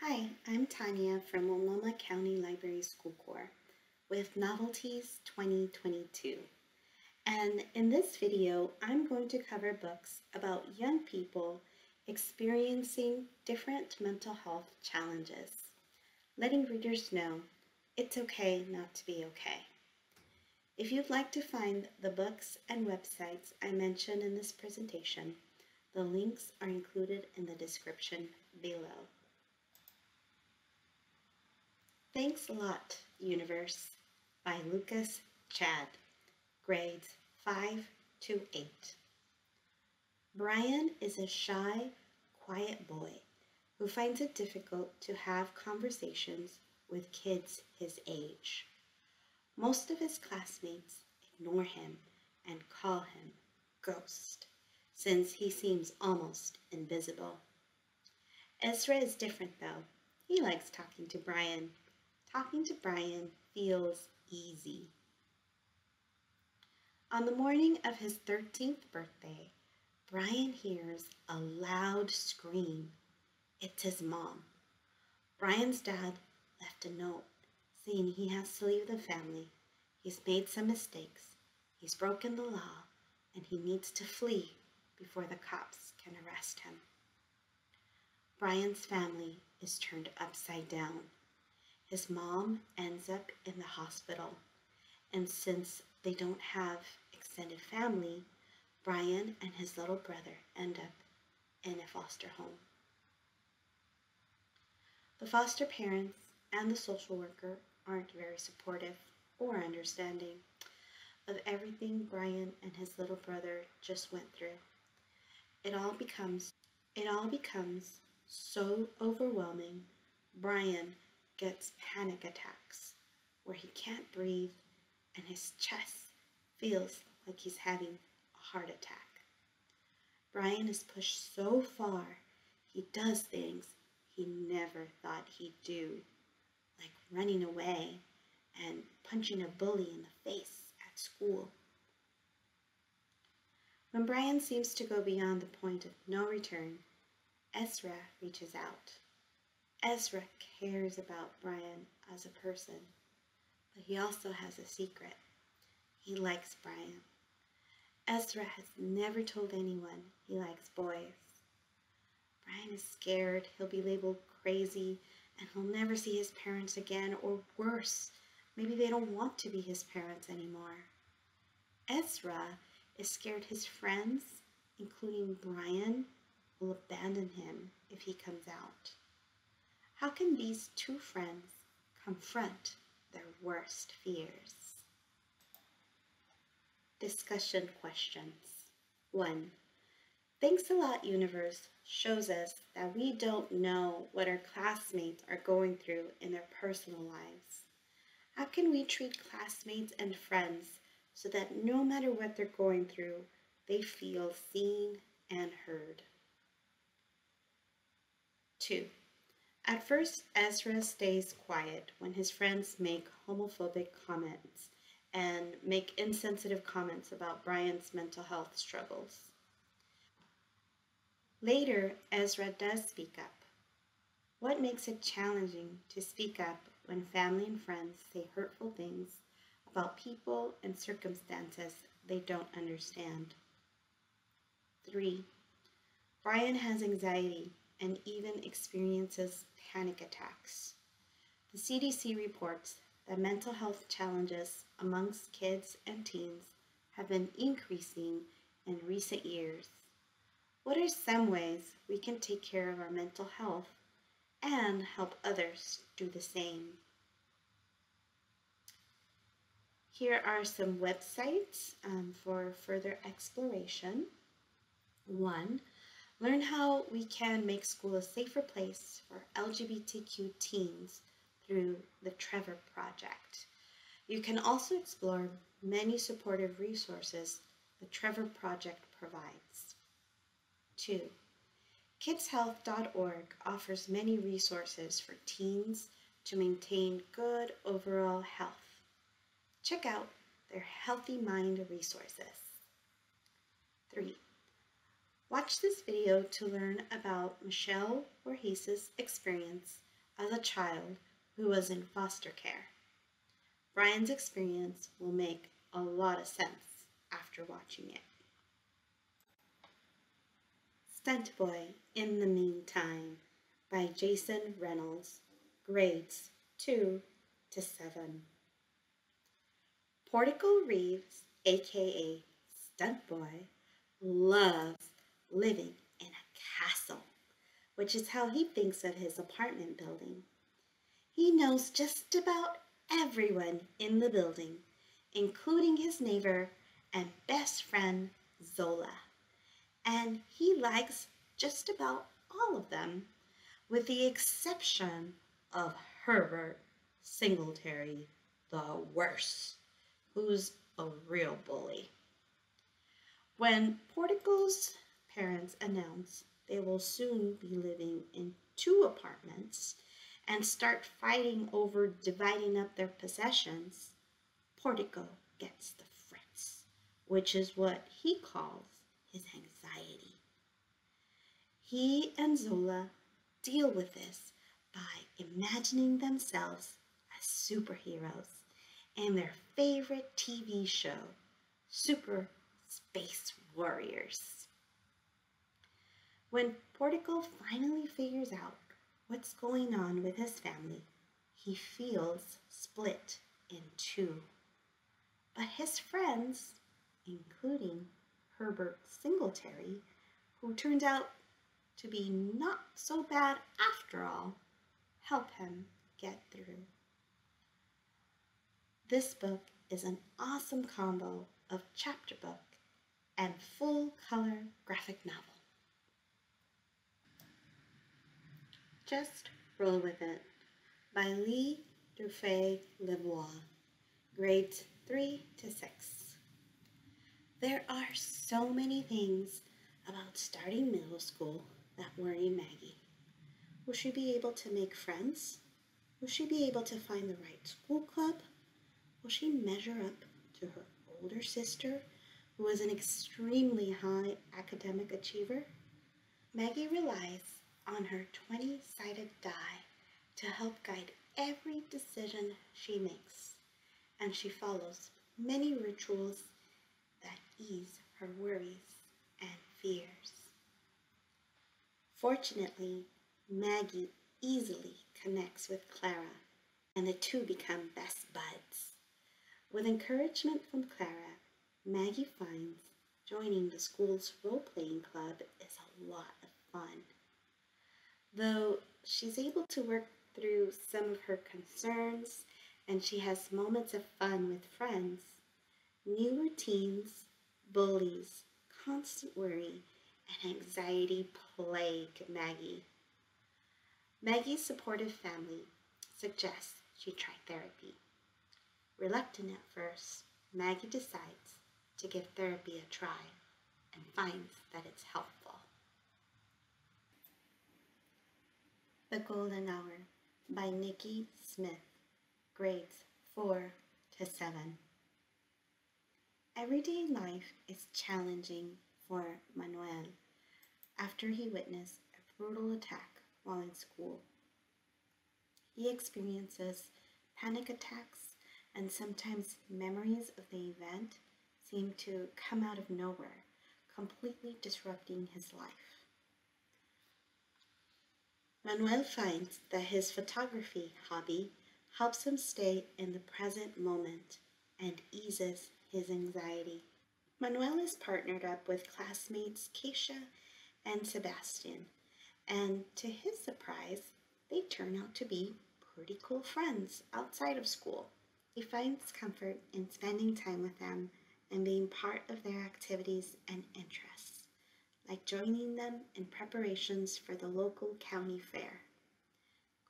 Hi, I'm Tanya from Multnomah County Library School Corps with Novel-Ties 2022. And in this video, I'm going to cover books about young people experiencing different mental health challenges, letting readers know it's okay not to be okay. If you'd like to find the books and websites I mentioned in this presentation, the links are included in the description below. Thanks a Lot, Universe by Lucas Chad, grades 5 to 8. Brian is a shy, quiet boy who finds it difficult to have conversations with kids his age. Most of his classmates ignore him and call him Ghost, since he seems almost invisible. Ezra is different though. He likes talking to Brian. Talking to Brian feels easy. On the morning of his 13th birthday, Brian hears a loud scream. It's his mom. Brian's dad left a note saying he has to leave the family. He's made some mistakes. He's broken the law and he needs to flee before the cops can arrest him. Brian's family is turned upside down. His mom ends up in the hospital, and since they don't have extended family, Brian and his little brother end up in a foster home. The foster parents and the social worker aren't very supportive or understanding of everything Brian and his little brother just went through. It all becomes it all becomes so overwhelming. Brian gets panic attacks where he can't breathe and his chest feels like he's having a heart attack. Brian is pushed so far, he does things he never thought he'd do like running away and punching a bully in the face at school. When Brian seems to go beyond the point of no return, Ezra reaches out. Ezra cares about Brian as a person, but he also has a secret. He likes Brian. Ezra has never told anyone he likes boys. Brian is scared he'll be labeled crazy and he'll never see his parents again, or worse, maybe they don't want to be his parents anymore. Ezra is scared his friends, including Brian, will abandon him if he comes out. How can these two friends confront their worst fears? Discussion questions. 1. Thanks a Lot Universe shows us that we don't know what our classmates are going through in their personal lives. How can we treat classmates and friends so that no matter what they're going through, they feel seen and heard? 2. At first, Ezra stays quiet when his friends make homophobic comments and make insensitive comments about Brian's mental health struggles. Later, Ezra does speak up. What makes it challenging to speak up when family and friends say hurtful things about people and circumstances they don't understand? 3. Brian has anxiety and even experiences panic attacks. The CDC reports that mental health challenges amongst kids and teens have been increasing in recent years. What are some ways we can take care of our mental health and help others do the same? Here are some websites um, for further exploration. One, learn how we can make school a safer place for LGBTQ teens through the Trevor Project. You can also explore many supportive resources the Trevor Project provides. 2. KidsHealth.org offers many resources for teens to maintain good overall health. Check out their Healthy Mind resources. 3. Watch this video to learn about Michelle Voorhees' experience as a child who was in foster care. Brian's experience will make a lot of sense after watching it. Stuntboy in the Meantime by Jason Reynolds, grades 2 to 7. Portico Reeves, aka Stuntboy, loves living in a castle, which is how he thinks of his apartment building. He knows just about everyone in the building, including his neighbor and best friend Zola. And he likes just about all of them, with the exception of Herbert Singletary, the worst, who's a real bully. When Portico's parents announce they will soon be living in two apartments and start fighting over dividing up their possessions, Portico gets the frets, which is what he calls his anxiety. He and Zola deal with this by imagining themselves as superheroes in their favorite TV show, Super Space Warriors. When Portico finally figures out what's going on with his family, he feels split in two. But his friends, including Herbert Singletary, who turns out to be not so bad after all, help him get through. This book is an awesome combo of chapter book and full color graphic novel. Just Roll With It by Lee Dufay Levois, grades 3 to 6. There are so many things about starting middle school that worry Maggie. Will she be able to make friends? Will she be able to find the right school club? Will she measure up to her older sister, who is an extremely high academic achiever? Maggie relies on her 20-sided die to help guide every decision she makes, and she follows many rituals that ease her worries and fears. Fortunately, Maggie easily connects with Clara, and the two become best buds. With encouragement from Clara, Maggie finds joining the school's role-playing club is a lot of fun. Though she's able to work through some of her concerns and she has moments of fun with friends, new routines, bullies, constant worry, and anxiety plague Maggie. Maggie's supportive family suggests she try therapy. Reluctant at first, Maggie decides to give therapy a try and finds that it's helpful. The Golden Hour by Niki Smith, grades 4 to 7. Everyday life is challenging for Manuel after he witnessed a brutal attack while in school. He experiences panic attacks and sometimes memories of the event seem to come out of nowhere, completely disrupting his life. Manuel finds that his photography hobby helps him stay in the present moment and eases his anxiety. Manuel is partnered up with classmates Keisha and Sebastian, and to his surprise, they turn out to be pretty cool friends outside of school. He finds comfort in spending time with them and being part of their activities and interests like joining them in preparations for the local county fair.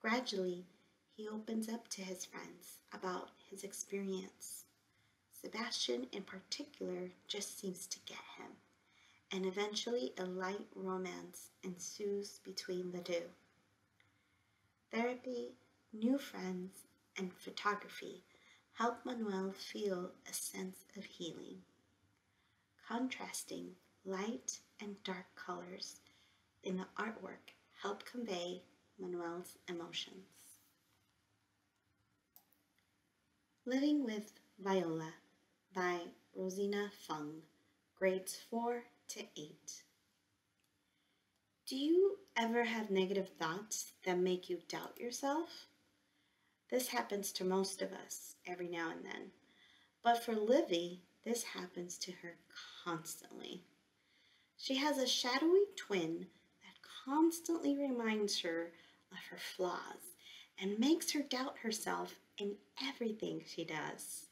Gradually, he opens up to his friends about his experience. Sebastian, in particular, just seems to get him, and eventually a light romance ensues between the two. Therapy, new friends, and photography help Manuel feel a sense of healing. Contrasting light and dark colors in the artwork help convey Manuel's emotions. Living with Viola by Rosena Fung, grades 4 to 8. Do you ever have negative thoughts that make you doubt yourself? This happens to most of us every now and then. But for Livy, this happens to her constantly. She has a shadowy twin that constantly reminds her of her flaws and makes her doubt herself in everything she does.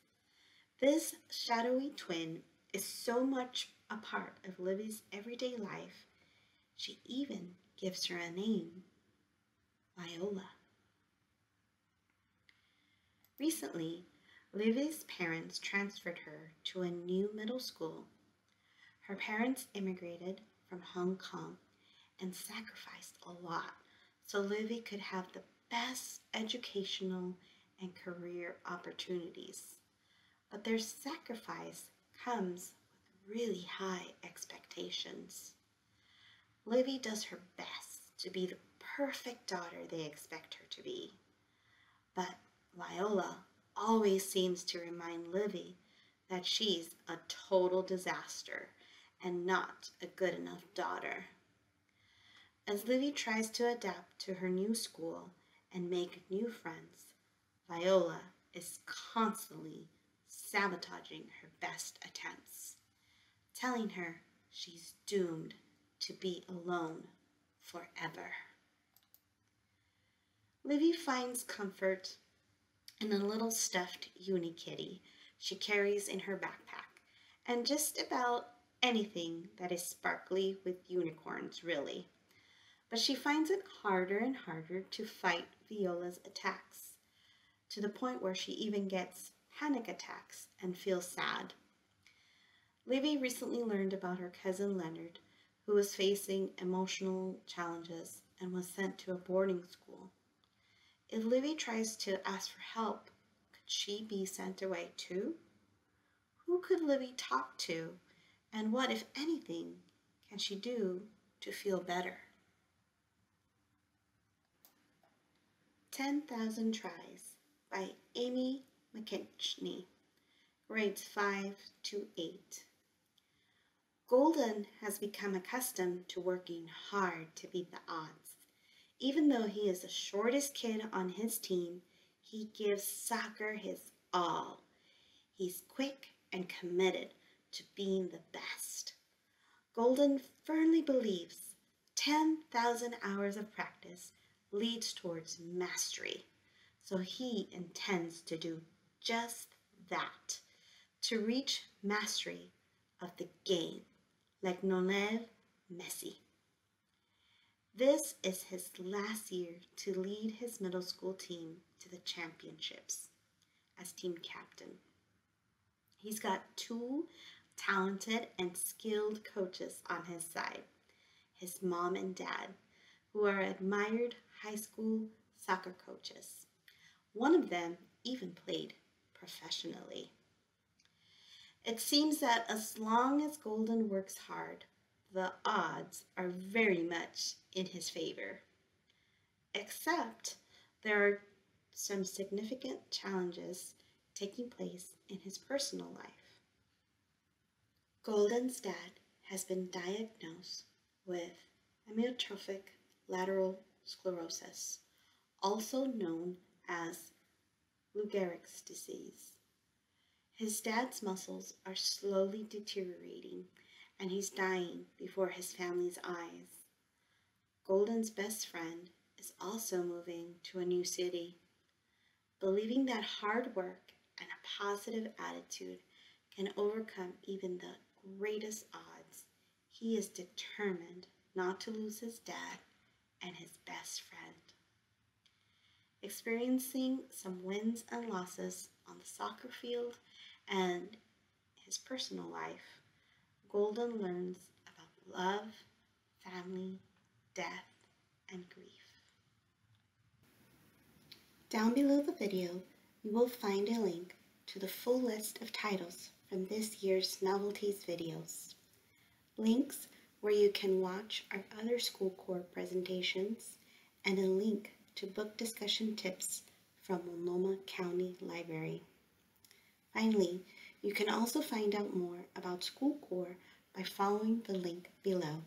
This shadowy twin is so much a part of Livy's everyday life, she even gives her a name, Viola. Recently, Livy's parents transferred her to a new middle school. Her parents immigrated from Hong Kong and sacrificed a lot so Livy could have the best educational and career opportunities. But their sacrifice comes with really high expectations. Livy does her best to be the perfect daughter they expect her to be. But Viola always seems to remind Livy that she's a total disaster and not a good enough daughter. As Livy tries to adapt to her new school and make new friends, Viola is constantly sabotaging her best attempts, telling her she's doomed to be alone forever. Livy finds comfort in a little stuffed Unikitty she carries in her backpack, and just about anything that is sparkly with unicorns, really. But she finds it harder and harder to fight Viola's attacks, to the point where she even gets panic attacks and feels sad. Livy recently learned about her cousin Leonard, who was facing emotional challenges and was sent to a boarding school. If Livy tries to ask for help, could she be sent away too? Who could Livy talk to, and what, if anything, can she do to feel better? 10,000 Tries by Amy Makechnie, grades 5 to 8. Golden has become accustomed to working hard to beat the odds. Even though he is the shortest kid on his team, he gives soccer his all. He's quick and committed to being the best. Golden firmly believes 10,000 hours of practice leads towards mastery. So he intends to do just that, to reach mastery of the game like Lionel Messi. This is his last year to lead his middle school team to the championships as team captain. He's got two talented and skilled coaches on his side, his mom and dad, who are admired high school soccer coaches. One of them even played professionally. It seems that as long as Golden works hard, the odds are very much in his favor. Except there are some significant challenges taking place in his personal life. Golden's dad has been diagnosed with amyotrophic lateral sclerosis, also known as Lou Gehrig's disease. His dad's muscles are slowly deteriorating and he's dying before his family's eyes. Golden's best friend is also moving to a new city. Believing that hard work and a positive attitude can overcome even the greatest odds, he is determined not to lose his dad and his best friend. Experiencing some wins and losses on the soccer field and his personal life, Golden learns about love, family, death, and grief. Down below the video, you will find a link to the full list of titles from this year's Novel-Ties videos. Links where you can watch our other school corps presentations and a link to book discussion tips from Multnomah County Library. Finally, you can also find out more about School Corps by following the link below.